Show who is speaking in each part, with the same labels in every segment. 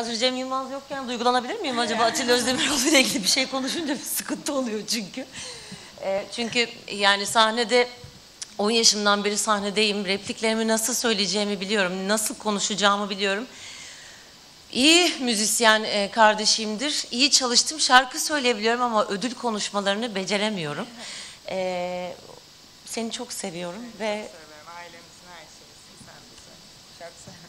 Speaker 1: Hazır Cem Yılmaz yokken duygulanabilir miyim acaba Atilla Özdemiroğlu ile ilgili bir şey konuşunca bir sıkıntı oluyor çünkü. Ee, çünkü yani sahnede 10 yaşımdan beri sahnedeyim. Repliklerimi nasıl söyleyeceğimi biliyorum. Nasıl konuşacağımı biliyorum. İyi müzisyen e, kardeşimdir. İyi çalıştım. Şarkı söyleyebiliyorum ama ödül konuşmalarını beceremiyorum. Ee, seni çok seviyorum ve
Speaker 2: Seviyorum. Ailemizin her şeyisin sen bize. Çok seviyorum.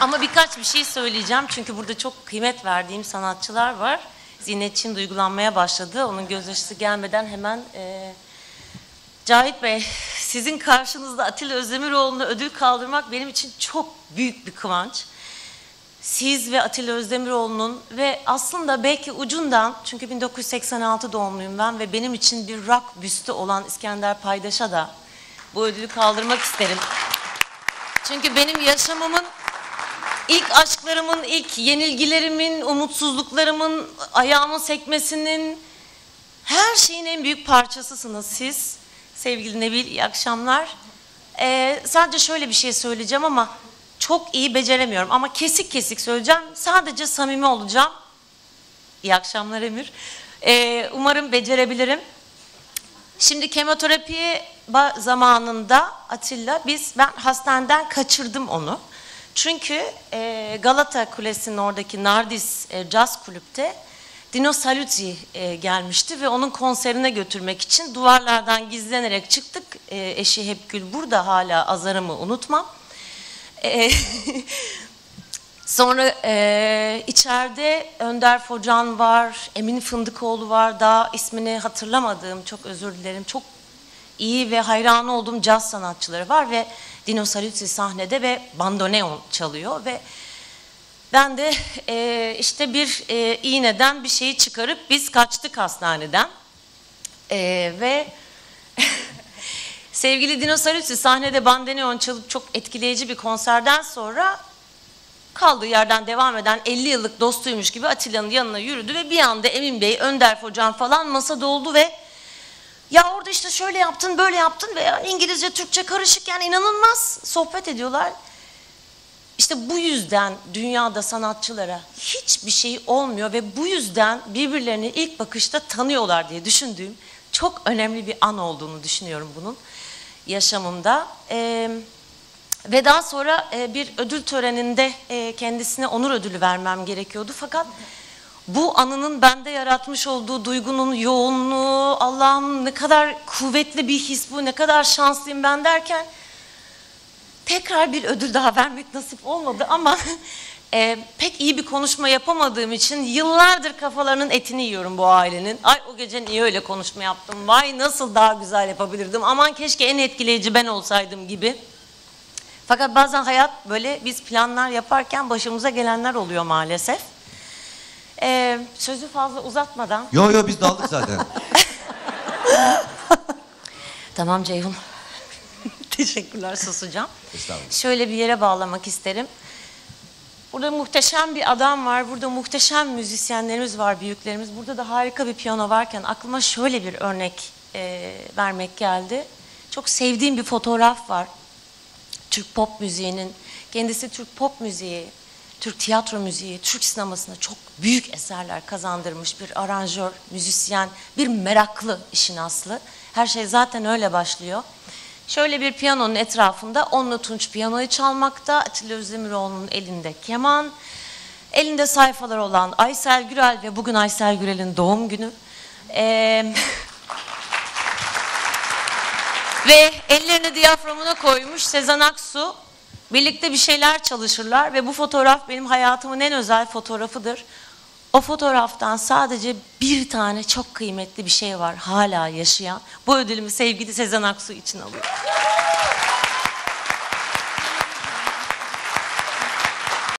Speaker 1: Ama birkaç bir şey söyleyeceğim çünkü burada çok kıymet verdiğim sanatçılar var. Zinetçin duygulanmaya başladı. Onun gözyaşısı gelmeden hemen e, Cahit Bey, sizin karşınızda Atilla Özdemiroğlu'na ödül kaldırmak benim için çok büyük bir kıvanç. Siz ve Atilla Özdemiroğlu'nun ve aslında belki ucundan çünkü 1986 doğumluyum ben ve benim için bir rock büstü olan İskender Paydaş'a da bu ödülü kaldırmak isterim. Çünkü benim yaşamımın ilk aşklarımın, ilk yenilgilerimin, umutsuzluklarımın, ayağımın sekmesinin her şeyin en büyük parçasısınız siz. Sevgili Nebil, iyi akşamlar. Ee, sadece şöyle bir şey söyleyeceğim ama çok iyi beceremiyorum. Ama kesik kesik söyleyeceğim. Sadece samimi olacağım. İyi akşamlar Emir. Ee, umarım becerebilirim. Şimdi kemoterapi zamanında Atilla biz ben hastaneden kaçırdım onu. Çünkü e, Galata Kulesi'nin oradaki Nardis e, Jazz Kulüp'te Dino Saluzzi e, gelmişti ve onun konserine götürmek için duvarlardan gizlenerek çıktık. E, eşi Hepgül burada hala azarımı unutmam. E, Sonra e, içeride Önder Focan var, Emin Fındıkoğlu var. Daha ismini hatırlamadığım, çok özür dilerim. Çok iyi ve hayran olduğum caz sanatçıları var ve Dino Saluzzi sahnede ve bandoneon çalıyor ve ben de e, işte bir e, iğneden bir şeyi çıkarıp biz kaçtık hastaneden. E, ve sevgili Dino Saluzzi sahnede bandoneon çalıp çok etkileyici bir konserden sonra kaldığı yerden devam eden 50 yıllık dostuymuş gibi Atilla'nın yanına yürüdü ve bir anda Emin Bey, Önder Focan falan masa doldu ve orada işte şöyle yaptın, böyle yaptın ve İngilizce, Türkçe karışık yani inanılmaz sohbet ediyorlar. İşte bu yüzden dünyada sanatçılara hiçbir şey olmuyor ve bu yüzden birbirlerini ilk bakışta tanıyorlar diye düşündüğüm çok önemli bir an olduğunu düşünüyorum bunun yaşamımda. Ee, ve daha sonra bir ödül töreninde kendisine onur ödülü vermem gerekiyordu. Fakat bu anının bende yaratmış olduğu duygunun yoğunluğu, Allah'ım ne kadar kuvvetli bir his bu, ne kadar şanslıyım ben derken tekrar bir ödül daha vermek nasip olmadı ama e, pek iyi bir konuşma yapamadığım için yıllardır kafalarının etini yiyorum bu ailenin. Ay o gece niye öyle konuşma yaptım, vay nasıl daha güzel yapabilirdim, aman keşke en etkileyici ben olsaydım gibi. Fakat bazen hayat böyle biz planlar yaparken başımıza gelenler oluyor maalesef. Ee, sözü fazla uzatmadan.
Speaker 3: Yo yo biz daldık zaten.
Speaker 1: Tamam Ceyhun. Teşekkürler susacağım.
Speaker 3: Estağfurullah.
Speaker 1: Şöyle bir yere bağlamak isterim. Burada muhteşem bir adam var. Burada muhteşem müzisyenlerimiz var, büyüklerimiz. Burada da harika bir piyano varken aklıma şöyle bir örnek e, vermek geldi. Çok sevdiğim bir fotoğraf var. Türk pop müziğinin, kendisi Türk pop müziği, Türk tiyatro müziği, Türk sinemasına çok büyük eserler kazandırmış bir aranjör, müzisyen, bir meraklı işin aslı. Her şey zaten öyle başlıyor. Şöyle bir piyanonun etrafında Onlu Tunç piyanoyu çalmakta, Atilla Özdemiroğlu'nun elinde keman, elinde sayfalar olan Aysel Gürel ve bugün Aysel Gürel'in doğum günü. Ee, ve ellerini diyaframına koymuş Sezen Aksu. Birlikte bir şeyler çalışırlar ve bu fotoğraf benim hayatımın en özel fotoğrafıdır. O fotoğraftan sadece bir tane çok kıymetli bir şey var hala yaşayan. Bu ödülümü sevgili Sezen Aksu için alıyorum.